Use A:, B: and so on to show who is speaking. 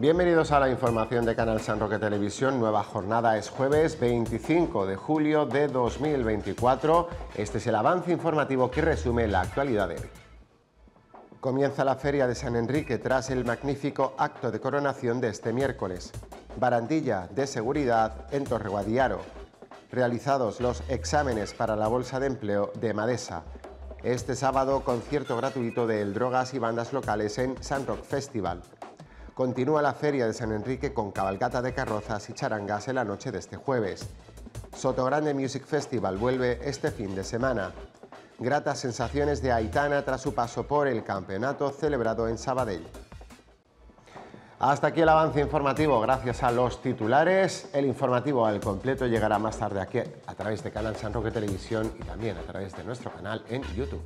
A: Bienvenidos a la información de Canal San Roque Televisión. Nueva jornada es jueves 25 de julio de 2024. Este es el avance informativo que resume la actualidad de hoy. Comienza la Feria de San Enrique tras el magnífico acto de coronación de este miércoles. Barandilla de seguridad en Torreguadiaro. Realizados los exámenes para la Bolsa de Empleo de Madesa. Este sábado, concierto gratuito de El Drogas y bandas locales en San Rock Festival. Continúa la Feria de San Enrique con cabalgata de carrozas y charangas en la noche de este jueves. Sotogrande Music Festival vuelve este fin de semana. Gratas sensaciones de Aitana tras su paso por el campeonato celebrado en Sabadell. Hasta aquí el avance informativo, gracias a los titulares. El informativo al completo llegará más tarde aquí a través de Canal San Roque Televisión y también a través de nuestro canal en YouTube.